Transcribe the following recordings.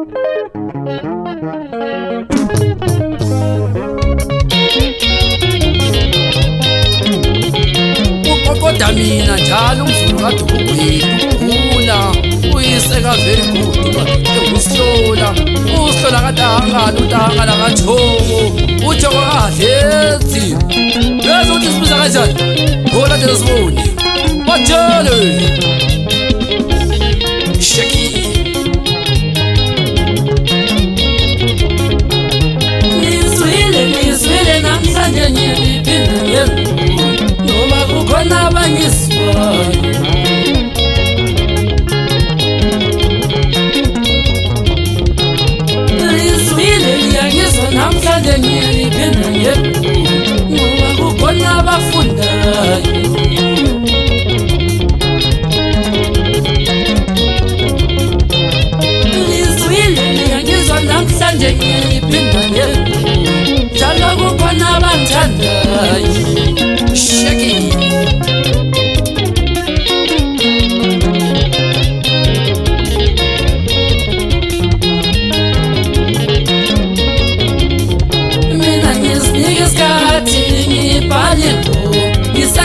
kokoda mina njalo umzulu kadukukwini ukula uyisekaveri kudi ekusihlola uhlola katangala utangala kathoko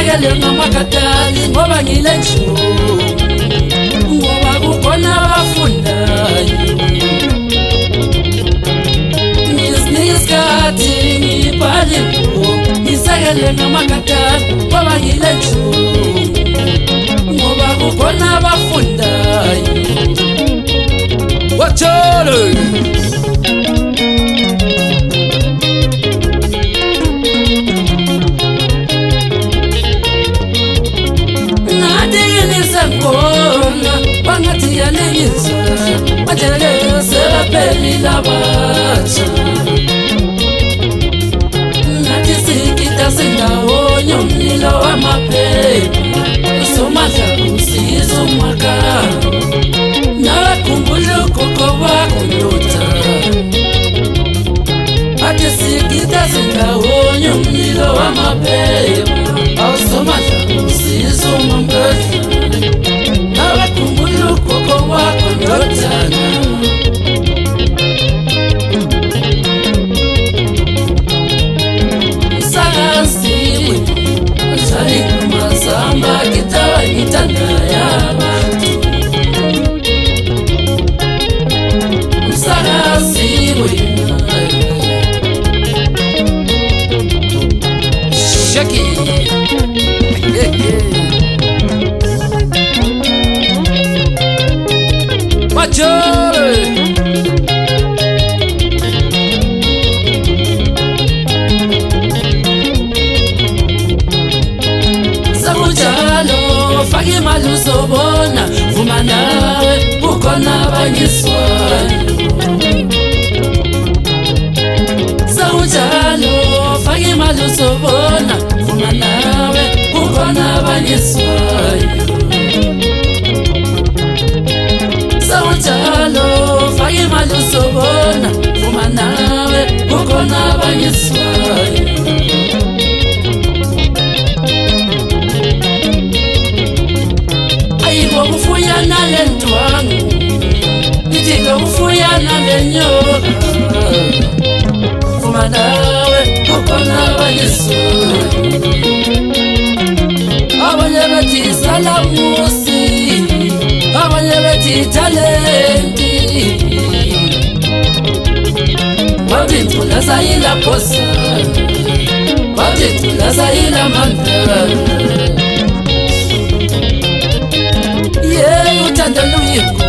yalenga mwakatali mobangile nzu ngo bakukona bafundayo nisiniskati nipalimu isayalenga mwakatali mobangile nzu ngo bakukona bafundayo wacholo uzobona vuma nawe kubona abanyeswayo sawunjalo faka imali uzobona vuma nawe kubona abanyeswayo ayibokufuyana le ntwangu ithi ngokufuyana le nyoka vuma nawe italenti mabitunazaila posa mabitunazaila mandra ye utandaluyiku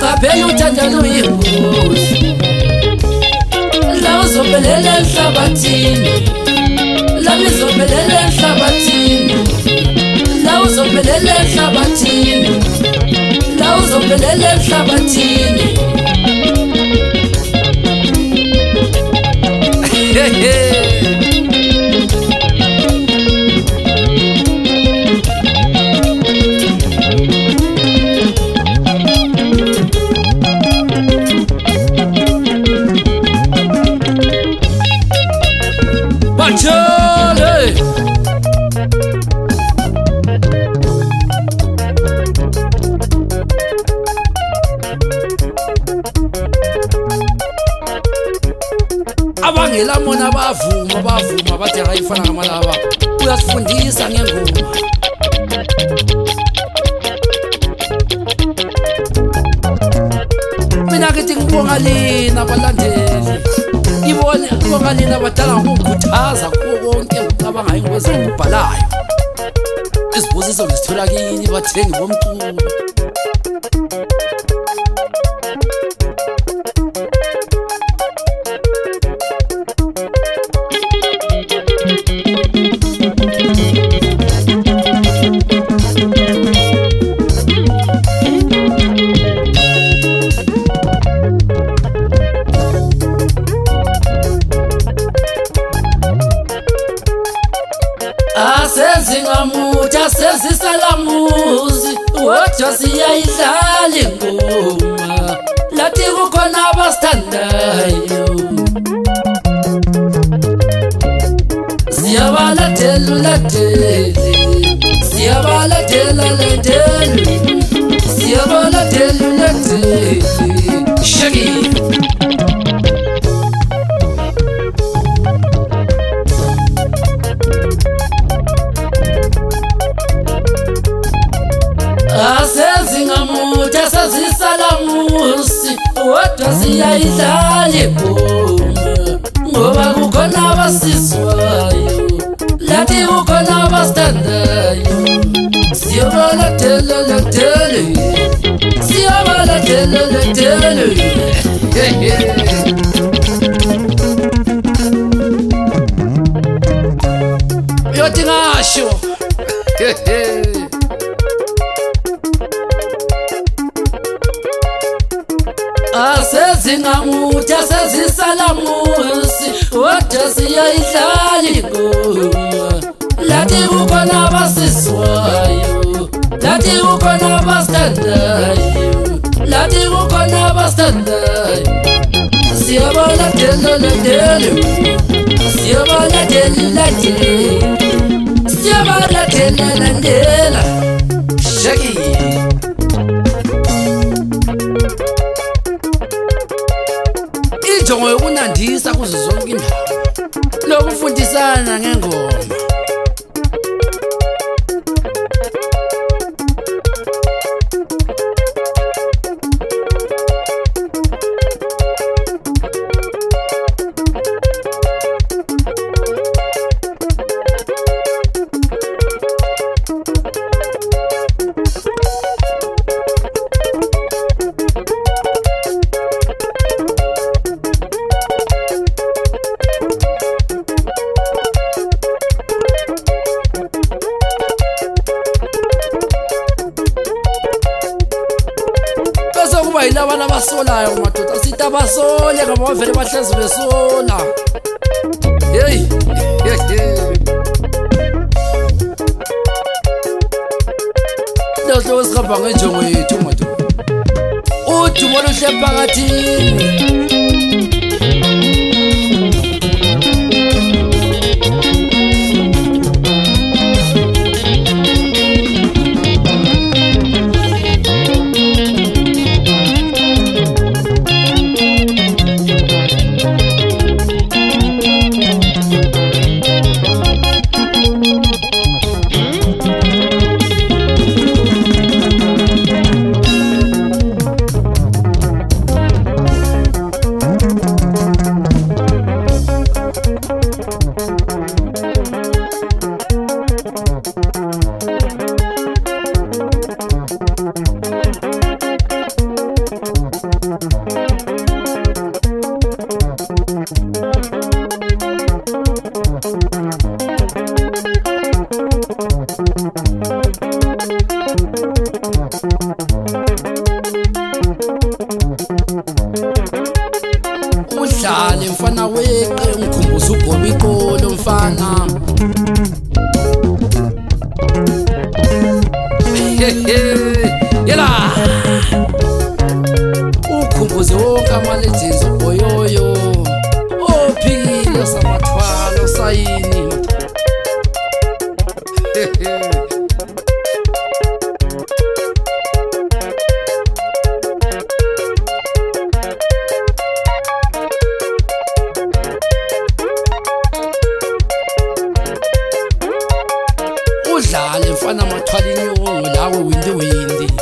kapeyi utandaluyiku lazopelele nhlabatini kelele sabatini abangelamona bavuma bavuma bathi akayifana ngamalaba uyasifundisa ngengoma mina kithi ngibonga lina balandeli ngibone ngibonga lina badala ngokukhuthaza kuwo konke ngicabangayo ngokwezengibhalayo isibusiso ngisithola kini bathengi bomculo sisalamuzi wodwa siyayidlali nguma lati kukhona abasithandayo siyabaladela uladeli siyabaladela ladeli siyabaladela uladeli shakile kodwa siyayidlali ngoba kukhona abasizwayo lathi kukhona abasithandayo siyobaladelaladele siyobaladelaladele yoti ngasho hehe zingamutha sezisalamusi wode ziya ihlali kuma lati kukhona abasiziwayo lati kukhona abasithandayo lati kukhona abasithandayo siyabona telolodele siyabona telilajeli siyabona telelandela injongo yokunandisa kuzo zonke indawo nokufundisana ngengoma thank you abantwana abasolayo madoda sithi abasole ngoba bavele bahlezi besola heyi lohlobo sihamba ngenjongo yethu madoda udubo luhle phakathini igama lijezu boyoyo ophile samathwalo sayini udlale mfana mathwalinyongo lawe windi windi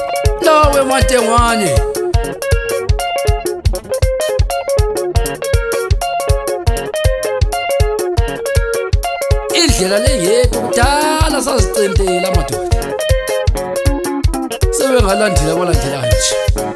lawe matengwane ucentela amadoda sebengalandela amalandela nje